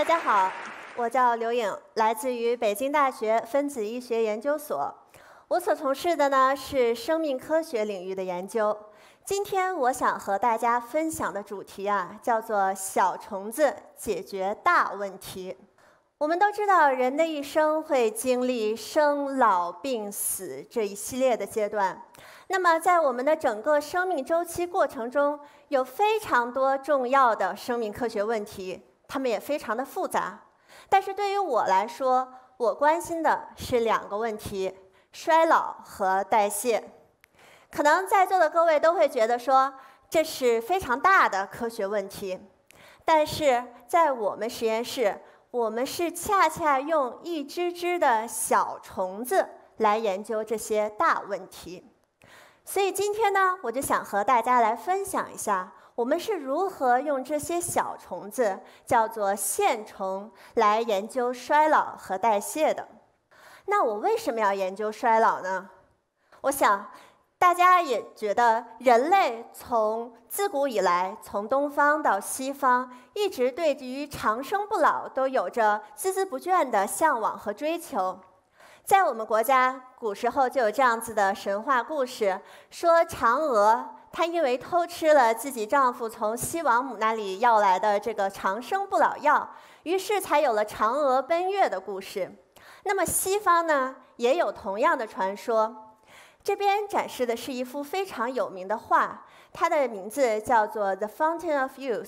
大家好，我叫刘颖，来自于北京大学分子医学研究所。我所从事的呢是生命科学领域的研究。今天我想和大家分享的主题啊，叫做“小虫子解决大问题”。我们都知道，人的一生会经历生老病死这一系列的阶段。那么，在我们的整个生命周期过程中，有非常多重要的生命科学问题，它们也非常的复杂。但是对于我来说，我关心的是两个问题。衰老和代谢，可能在座的各位都会觉得说这是非常大的科学问题，但是在我们实验室，我们是恰恰用一只只的小虫子来研究这些大问题。所以今天呢，我就想和大家来分享一下，我们是如何用这些小虫子，叫做线虫，来研究衰老和代谢的。那我为什么要研究衰老呢？我想，大家也觉得人类从自古以来，从东方到西方，一直对于长生不老都有着孜孜不倦的向往和追求。在我们国家，古时候就有这样子的神话故事，说嫦娥她因为偷吃了自己丈夫从西王母那里要来的这个长生不老药，于是才有了嫦娥奔月的故事。那么西方呢也有同样的传说，这边展示的是一幅非常有名的画，它的名字叫做《The Fountain of Youth》，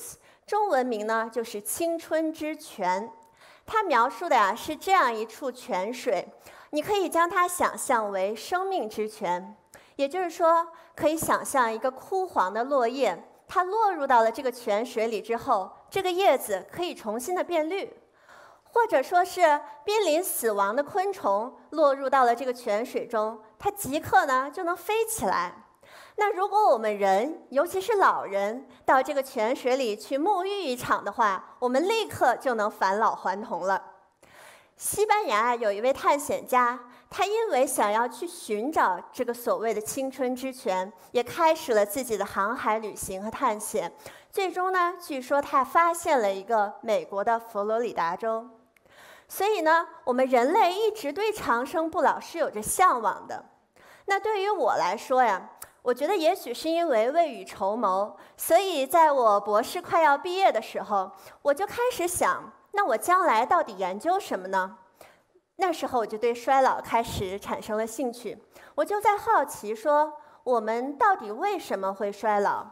中文名呢就是青春之泉。它描述的呀是这样一处泉水，你可以将它想象为生命之泉，也就是说，可以想象一个枯黄的落叶，它落入到了这个泉水里之后，这个叶子可以重新的变绿。或者说是濒临死亡的昆虫落入到了这个泉水中，它即刻呢就能飞起来。那如果我们人，尤其是老人，到这个泉水里去沐浴一场的话，我们立刻就能返老还童了。西班牙有一位探险家，他因为想要去寻找这个所谓的青春之泉，也开始了自己的航海旅行和探险。最终呢，据说他发现了一个美国的佛罗里达州。所以呢，我们人类一直对长生不老是有着向往的。那对于我来说呀，我觉得也许是因为未雨绸缪，所以在我博士快要毕业的时候，我就开始想，那我将来到底研究什么呢？那时候我就对衰老开始产生了兴趣，我就在好奇说，我们到底为什么会衰老？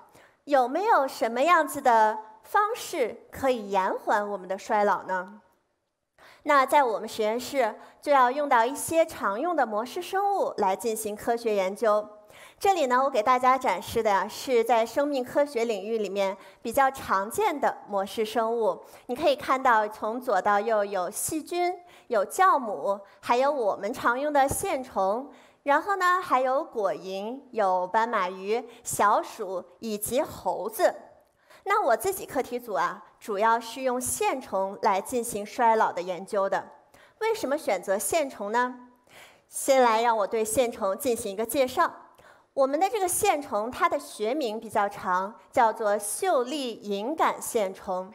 有没有什么样子的方式可以延缓我们的衰老呢？那在我们实验室就要用到一些常用的模式生物来进行科学研究。这里呢，我给大家展示的是在生命科学领域里面比较常见的模式生物。你可以看到，从左到右有细菌、有酵母，还有我们常用的线虫，然后呢还有果蝇、有斑马鱼、小鼠以及猴子。那我自己课题组啊。主要是用线虫来进行衰老的研究的。为什么选择线虫呢？先来让我对线虫进行一个介绍。我们的这个线虫，它的学名比较长，叫做秀丽隐杆线虫。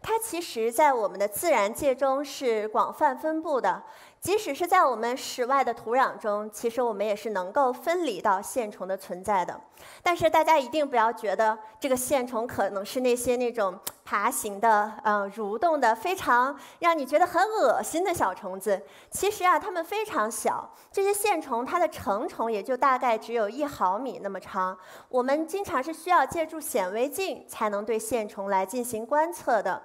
它其实在我们的自然界中是广泛分布的。即使是在我们室外的土壤中，其实我们也是能够分离到线虫的存在的。但是大家一定不要觉得这个线虫可能是那些那种爬行的、嗯蠕动的、非常让你觉得很恶心的小虫子。其实啊，它们非常小。这些线虫它的成虫也就大概只有一毫米那么长。我们经常是需要借助显微镜才能对线虫来进行观测的。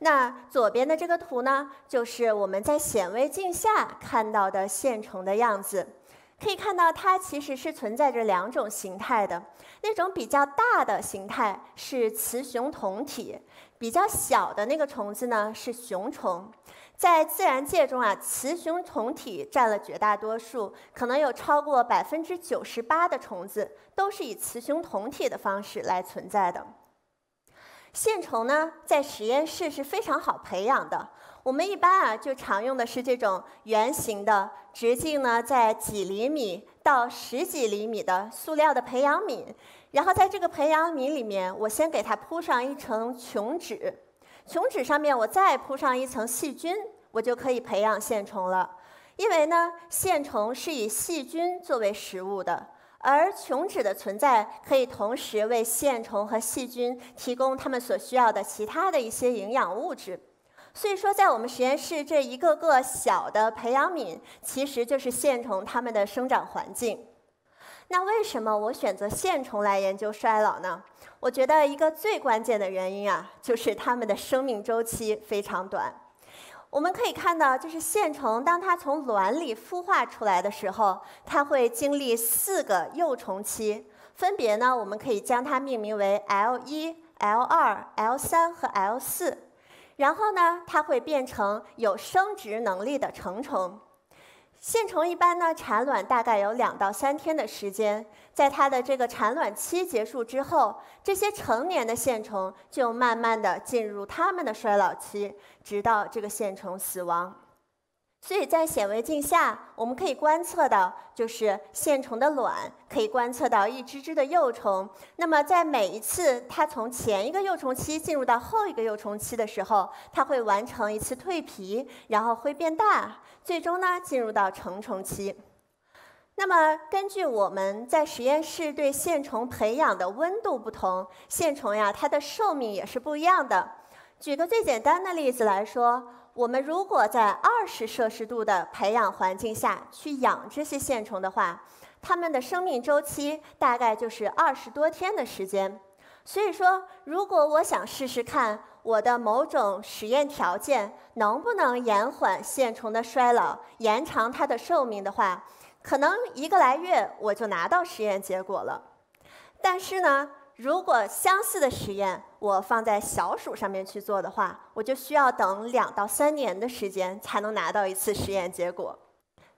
那左边的这个图呢，就是我们在显微镜下看到的线虫的样子。可以看到，它其实是存在着两种形态的。那种比较大的形态是雌雄同体，比较小的那个虫子呢是雄虫。在自然界中啊，雌雄同体占了绝大多数，可能有超过百分之九十八的虫子都是以雌雄同体的方式来存在的。线虫呢，在实验室是非常好培养的。我们一般啊，就常用的是这种圆形的、直径呢在几厘米到十几厘米的塑料的培养皿。然后在这个培养皿里面，我先给它铺上一层琼脂。琼脂上面我再铺上一层细菌，我就可以培养线虫了。因为呢，线虫是以细菌作为食物的，而琼脂的存在可以同时为线虫和细菌提供它们所需要的其他的一些营养物质。所以说，在我们实验室这一个个小的培养皿，其实就是线虫它们的生长环境。那为什么我选择线虫来研究衰老呢？我觉得一个最关键的原因啊，就是它们的生命周期非常短。我们可以看到，就是线虫当它从卵里孵化出来的时候，它会经历四个幼虫期，分别呢，我们可以将它命名为 L 一、L 二、L 三和 L 四。然后呢，它会变成有生殖能力的成虫。线虫一般呢，产卵大概有两到三天的时间。在它的这个产卵期结束之后，这些成年的线虫就慢慢的进入它们的衰老期，直到这个线虫死亡。所以在显微镜下，我们可以观测到，就是线虫的卵，可以观测到一只只的幼虫。那么在每一次它从前一个幼虫期进入到后一个幼虫期的时候，它会完成一次蜕皮，然后会变大，最终呢进入到成虫期。那么根据我们在实验室对线虫培养的温度不同，线虫呀它的寿命也是不一样的。举个最简单的例子来说。我们如果在二十摄氏度的培养环境下去养这些线虫的话，它们的生命周期大概就是二十多天的时间。所以说，如果我想试试看我的某种实验条件能不能延缓线虫的衰老、延长它的寿命的话，可能一个来月我就拿到实验结果了。但是呢？如果相似的实验我放在小鼠上面去做的话，我就需要等两到三年的时间才能拿到一次实验结果。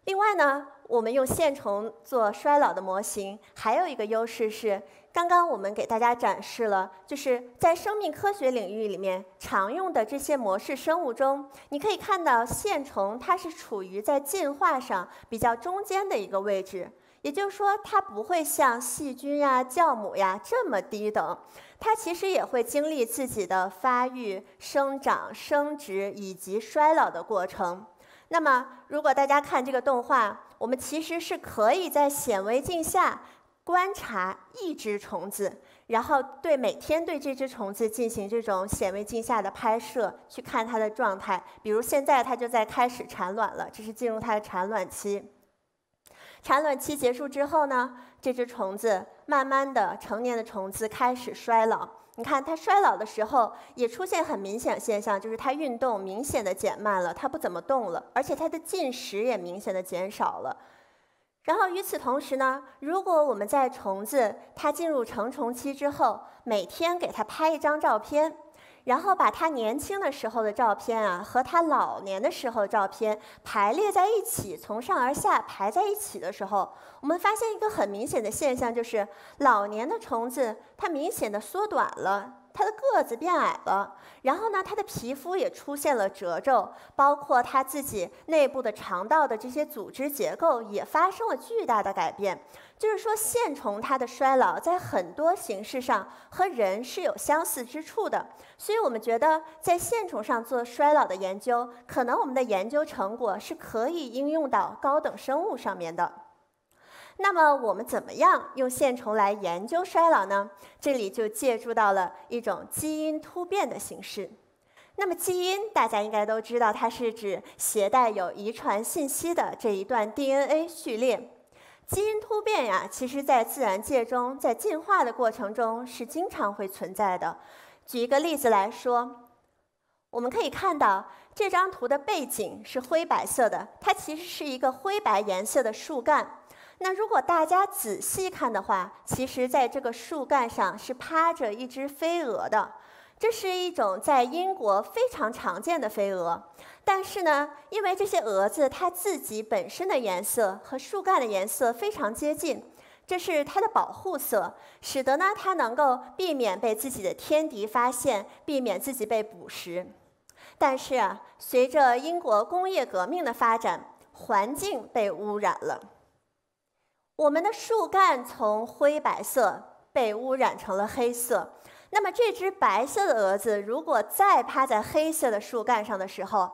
另外呢，我们用线虫做衰老的模型，还有一个优势是，刚刚我们给大家展示了，就是在生命科学领域里面常用的这些模式生物中，你可以看到线虫它是处于在进化上比较中间的一个位置。也就是说，它不会像细菌呀、酵母呀这么低等，它其实也会经历自己的发育、生长、生殖以及衰老的过程。那么，如果大家看这个动画，我们其实是可以在显微镜下观察一只虫子，然后对每天对这只虫子进行这种显微镜下的拍摄，去看它的状态。比如现在它就在开始产卵了，这是进入它的产卵期。产卵期结束之后呢，这只虫子慢慢的成年的虫子开始衰老。你看它衰老的时候，也出现很明显现象，就是它运动明显的减慢了，它不怎么动了，而且它的进食也明显的减少了。然后与此同时呢，如果我们在虫子它进入成虫期之后，每天给它拍一张照片。然后把他年轻的时候的照片啊，和他老年的时候的照片排列在一起，从上而下排在一起的时候，我们发现一个很明显的现象，就是老年的虫子它明显的缩短了。它的个子变矮了，然后呢，它的皮肤也出现了褶皱，包括它自己内部的肠道的这些组织结构也发生了巨大的改变。就是说，线虫它的衰老在很多形式上和人是有相似之处的，所以我们觉得在线虫上做衰老的研究，可能我们的研究成果是可以应用到高等生物上面的。那么我们怎么样用线虫来研究衰老呢？这里就借助到了一种基因突变的形式。那么基因大家应该都知道，它是指携带有遗传信息的这一段 DNA 序列。基因突变呀，其实在自然界中，在进化的过程中是经常会存在的。举一个例子来说，我们可以看到这张图的背景是灰白色的，它其实是一个灰白颜色的树干。那如果大家仔细看的话，其实在这个树干上是趴着一只飞蛾的。这是一种在英国非常常见的飞蛾。但是呢，因为这些蛾子它自己本身的颜色和树干的颜色非常接近，这是它的保护色，使得呢它能够避免被自己的天敌发现，避免自己被捕食。但是啊，随着英国工业革命的发展，环境被污染了。我们的树干从灰白色被污染成了黑色，那么这只白色的蛾子如果再趴在黑色的树干上的时候，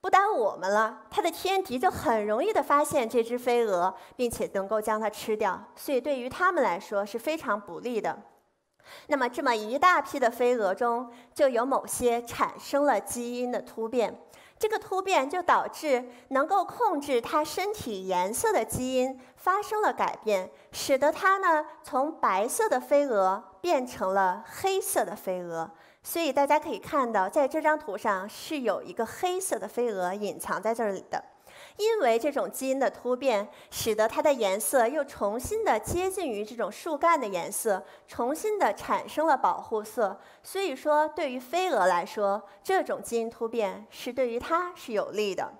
不耽误我们了，它的天敌就很容易的发现这只飞蛾，并且能够将它吃掉，所以对于它们来说是非常不利的。那么这么一大批的飞蛾中，就有某些产生了基因的突变。这个突变就导致能够控制它身体颜色的基因发生了改变，使得它呢从白色的飞蛾变成了黑色的飞蛾。所以大家可以看到，在这张图上是有一个黑色的飞蛾隐藏在这里的。因为这种基因的突变，使得它的颜色又重新的接近于这种树干的颜色，重新的产生了保护色。所以说，对于飞蛾来说，这种基因突变是对于它是有利的。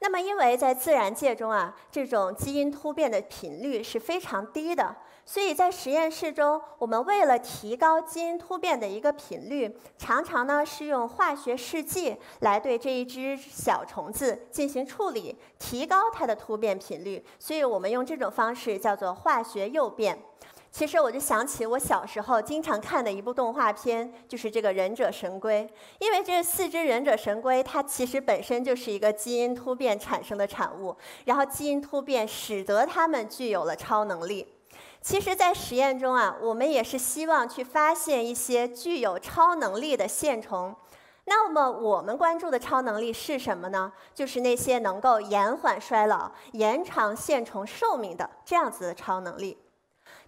那么，因为在自然界中啊，这种基因突变的频率是非常低的。所以在实验室中，我们为了提高基因突变的一个频率，常常呢是用化学试剂来对这一只小虫子进行处理，提高它的突变频率。所以我们用这种方式叫做化学诱变。其实我就想起我小时候经常看的一部动画片，就是这个忍者神龟。因为这四只忍者神龟，它其实本身就是一个基因突变产生的产物，然后基因突变使得它们具有了超能力。其实，在实验中啊，我们也是希望去发现一些具有超能力的线虫。那么，我们关注的超能力是什么呢？就是那些能够延缓衰老、延长线虫寿命的这样子的超能力。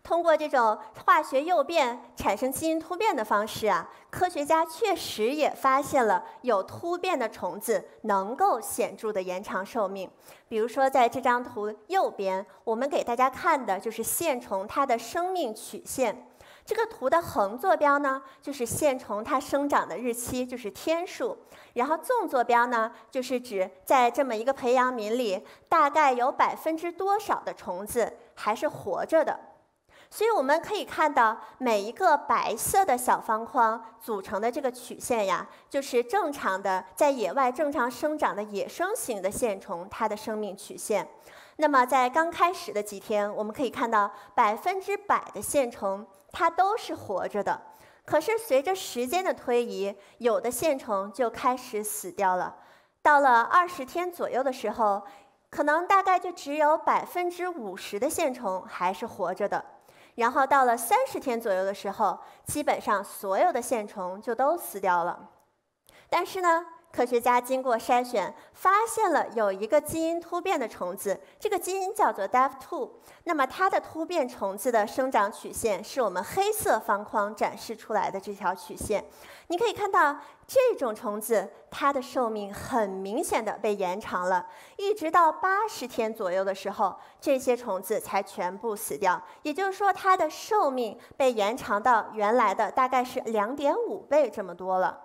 通过这种化学诱变产生基因突变的方式啊，科学家确实也发现了有突变的虫子能够显著的延长寿命。比如说，在这张图右边，我们给大家看的就是线虫它的生命曲线。这个图的横坐标呢，就是线虫它生长的日期，就是天数；然后纵坐标呢，就是指在这么一个培养皿里，大概有百分之多少的虫子还是活着的。所以我们可以看到，每一个白色的小方框组成的这个曲线呀，就是正常的在野外正常生长的野生型的线虫它的生命曲线。那么在刚开始的几天，我们可以看到百分之百的线虫它都是活着的。可是随着时间的推移，有的线虫就开始死掉了。到了二十天左右的时候，可能大概就只有百分之五十的线虫还是活着的。然后到了三十天左右的时候，基本上所有的线虫就都死掉了。但是呢，科学家经过筛选，发现了有一个基因突变的虫子，这个基因叫做 DAF2。那么它的突变虫子的生长曲线是我们黑色方框展示出来的这条曲线。你可以看到，这种虫子它的寿命很明显的被延长了，一直到八十天左右的时候，这些虫子才全部死掉。也就是说，它的寿命被延长到原来的大概是两点五倍这么多了。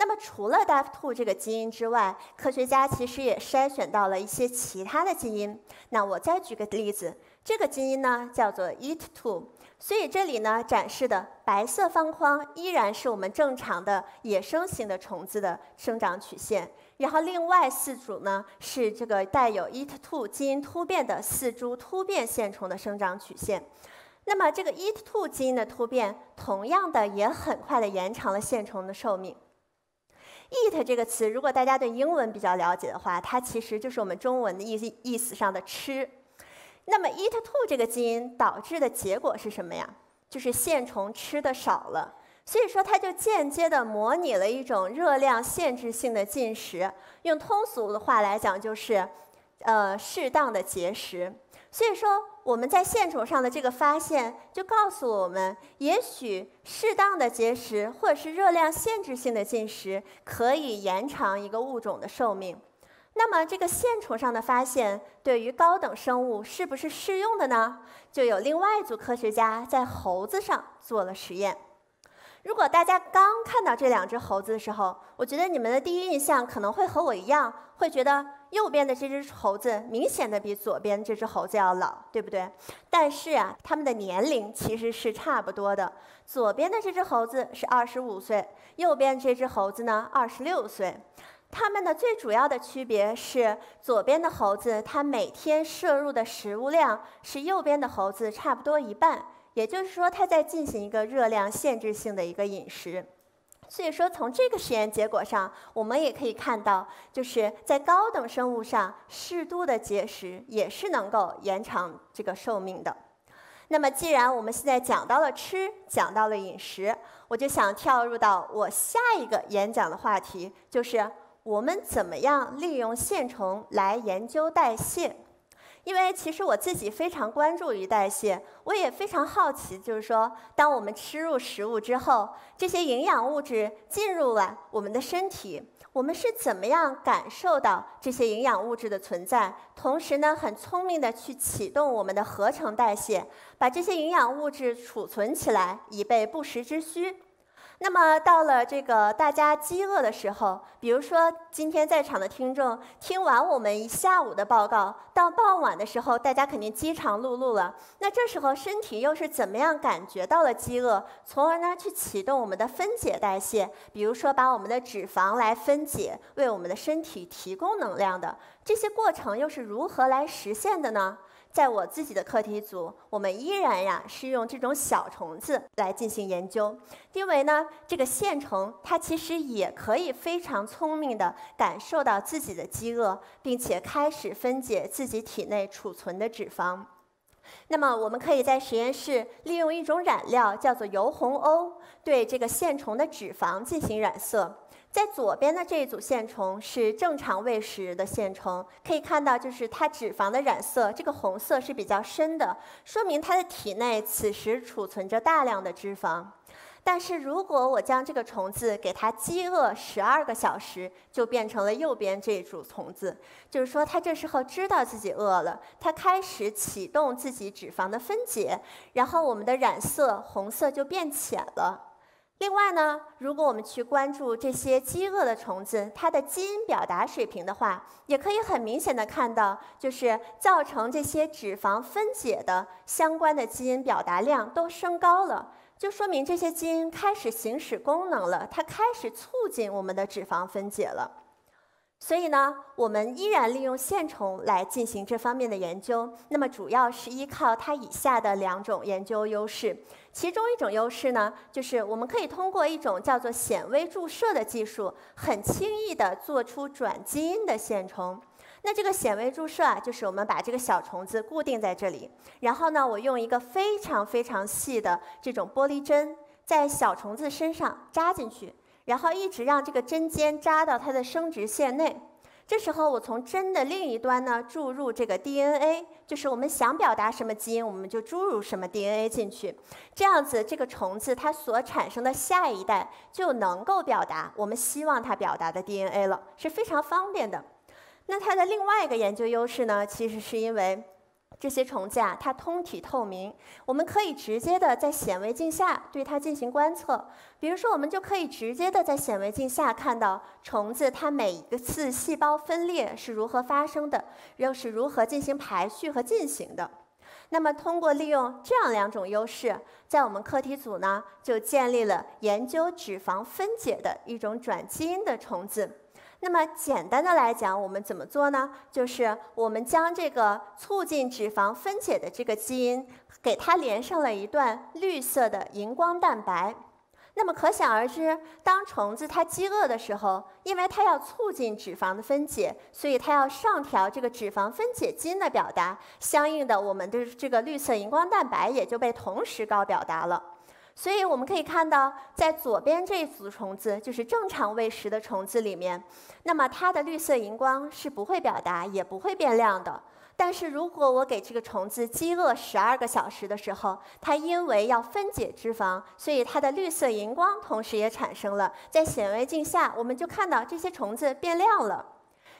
那么，除了 DAF2 这个基因之外，科学家其实也筛选到了一些其他的基因。那我再举个例子，这个基因呢叫做 EAT2。所以这里呢展示的白色方框依然是我们正常的野生型的虫子的生长曲线，然后另外四组呢是这个带有 EAT2 基因突变的四株突变线虫的生长曲线。那么这个 EAT2 基因的突变，同样的也很快的延长了线虫的寿命。EAT 这个词，如果大家对英文比较了解的话，它其实就是我们中文的意思意思上的吃。那么 eat to 这个基因导致的结果是什么呀？就是线虫吃的少了，所以说它就间接的模拟了一种热量限制性的进食。用通俗的话来讲，就是，呃，适当的节食。所以说我们在线虫上的这个发现，就告诉我们，也许适当的节食或者是热量限制性的进食，可以延长一个物种的寿命。那么，这个线虫上的发现对于高等生物是不是适用的呢？就有另外一组科学家在猴子上做了实验。如果大家刚看到这两只猴子的时候，我觉得你们的第一印象可能会和我一样，会觉得右边的这只猴子明显的比左边这只猴子要老，对不对？但是啊，它们的年龄其实是差不多的。左边的这只猴子是二十五岁，右边这只猴子呢二十六岁。它们的最主要的区别是，左边的猴子它每天摄入的食物量是右边的猴子差不多一半，也就是说，它在进行一个热量限制性的一个饮食。所以说，从这个实验结果上，我们也可以看到，就是在高等生物上，适度的节食也是能够延长这个寿命的。那么，既然我们现在讲到了吃，讲到了饮食，我就想跳入到我下一个演讲的话题，就是我们怎么样利用线虫来研究代谢。因为其实我自己非常关注于代谢，我也非常好奇，就是说，当我们吃入食物之后，这些营养物质进入了我们的身体，我们是怎么样感受到这些营养物质的存在？同时呢，很聪明的去启动我们的合成代谢，把这些营养物质储存起来，以备不时之需。那么到了这个大家饥饿的时候，比如说今天在场的听众听完我们一下午的报告，到傍晚的时候，大家肯定饥肠辘辘了。那这时候身体又是怎么样感觉到了饥饿，从而呢去启动我们的分解代谢？比如说把我们的脂肪来分解，为我们的身体提供能量的这些过程又是如何来实现的呢？在我自己的课题组，我们依然呀是用这种小虫子来进行研究，因为呢，这个线虫它其实也可以非常聪明的感受到自己的饥饿，并且开始分解自己体内储存的脂肪。那么，我们可以在实验室利用一种染料，叫做油红欧，对这个线虫的脂肪进行染色。在左边的这一组线虫是正常喂食的线虫，可以看到，就是它脂肪的染色，这个红色是比较深的，说明它的体内此时储存着大量的脂肪。但是如果我将这个虫子给它饥饿十二个小时，就变成了右边这一组虫子，就是说它这时候知道自己饿了，它开始启动自己脂肪的分解，然后我们的染色红色就变浅了。另外呢，如果我们去关注这些饥饿的虫子，它的基因表达水平的话，也可以很明显的看到，就是造成这些脂肪分解的相关的基因表达量都升高了，就说明这些基因开始行使功能了，它开始促进我们的脂肪分解了。所以呢，我们依然利用线虫来进行这方面的研究，那么主要是依靠它以下的两种研究优势。其中一种优势呢，就是我们可以通过一种叫做显微注射的技术，很轻易地做出转基因的线虫。那这个显微注射啊，就是我们把这个小虫子固定在这里，然后呢，我用一个非常非常细的这种玻璃针，在小虫子身上扎进去，然后一直让这个针尖扎到它的生殖腺内。这时候，我从针的另一端呢注入这个 DNA，就是我们想表达什么基因，我们就注入什么 DNA 进去。这样子，这个虫子它所产生的下一代就能够表达我们希望它表达的 DNA 了，是非常方便的。那它的另外一个研究优势呢，其实是因为。这些虫子啊，它通体透明，我们可以直接的在显微镜下对它进行观测。比如说，我们就可以直接的在显微镜下看到虫子它每一个次细胞分裂是如何发生的，又是如何进行排序和进行的。那么，通过利用这样两种优势，在我们课题组呢，就建立了研究脂肪分解的一种转基因的虫子。那么简单的来讲，我们怎么做呢？就是我们将这个促进脂肪分解的这个基因，给它连上了一段绿色的荧光蛋白。那么可想而知，当虫子它饥饿的时候，因为它要促进脂肪的分解，所以它要上调这个脂肪分解基因的表达，相应的，我们的这个绿色荧光蛋白也就被同时高表达了。所以我们可以看到，在左边这一组虫子，就是正常喂食的虫子里面，那么它的绿色荧光是不会表达，也不会变亮的。但是如果我给这个虫子饥饿十二个小时的时候，它因为要分解脂肪，所以它的绿色荧光同时也产生了。在显微镜下，我们就看到这些虫子变亮了。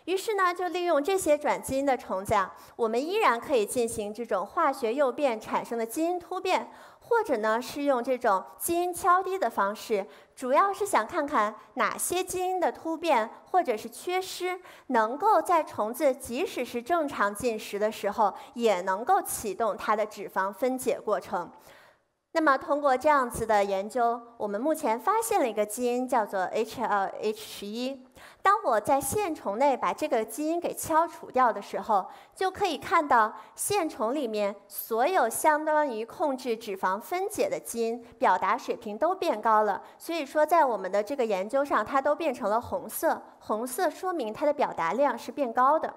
于是呢，就利用这些转基因的虫子啊，我们依然可以进行这种化学诱变产生的基因突变。或者呢，是用这种基因敲低的方式，主要是想看看哪些基因的突变或者是缺失，能够在虫子即使是正常进食的时候，也能够启动它的脂肪分解过程。那么，通过这样子的研究，我们目前发现了一个基因，叫做 HLH 十一。当我在线虫内把这个基因给敲除掉的时候，就可以看到线虫里面所有相当于控制脂肪分解的基因表达水平都变高了。所以说，在我们的这个研究上，它都变成了红色，红色说明它的表达量是变高的。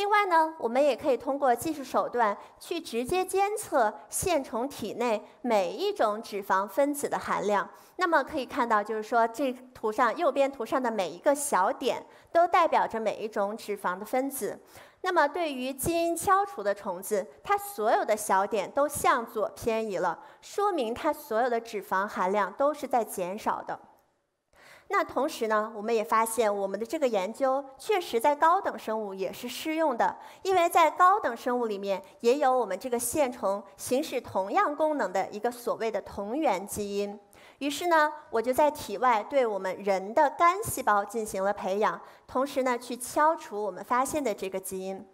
另外呢，我们也可以通过技术手段去直接监测线虫体内每一种脂肪分子的含量。那么可以看到，就是说这图上右边图上的每一个小点都代表着每一种脂肪的分子。那么对于基因敲除的虫子，它所有的小点都向左偏移了，说明它所有的脂肪含量都是在减少的。那同时呢，我们也发现我们的这个研究确实在高等生物也是适用的，因为在高等生物里面也有我们这个线虫行使同样功能的一个所谓的同源基因。于是呢，我就在体外对我们人的肝细胞进行了培养，同时呢去敲除我们发现的这个基因。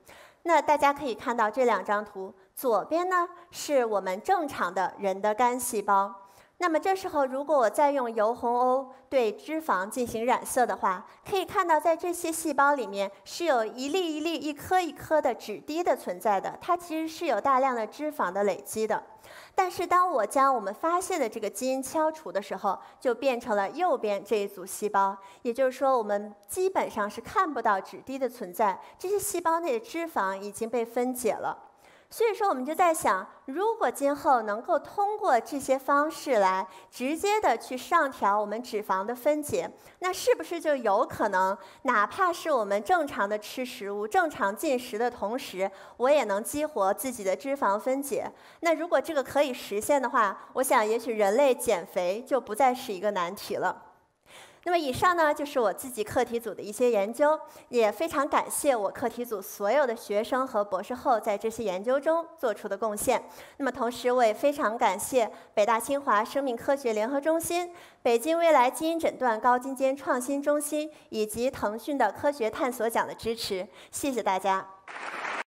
那大家可以看到这两张图，左边呢是我们正常的人的肝细胞。那么这时候，如果我再用油红欧对脂肪进行染色的话，可以看到，在这些细胞里面是有一粒一粒、一颗一颗的脂滴的存在的，它其实是有大量的脂肪的累积的。但是当我将我们发现的这个基因敲除的时候，就变成了右边这一组细胞，也就是说，我们基本上是看不到脂滴的存在，这些细胞内的脂肪已经被分解了。所以说，我们就在想，如果今后能够通过这些方式来直接的去上调我们脂肪的分解，那是不是就有可能，哪怕是我们正常的吃食物、正常进食的同时，我也能激活自己的脂肪分解？那如果这个可以实现的话，我想也许人类减肥就不再是一个难题了。那么以上呢，就是我自己课题组的一些研究，也非常感谢我课题组所有的学生和博士后在这些研究中做出的贡献。那么同时，我也非常感谢北大清华生命科学联合中心、北京未来基因诊断高精尖创新中心以及腾讯的科学探索奖的支持。谢谢大家。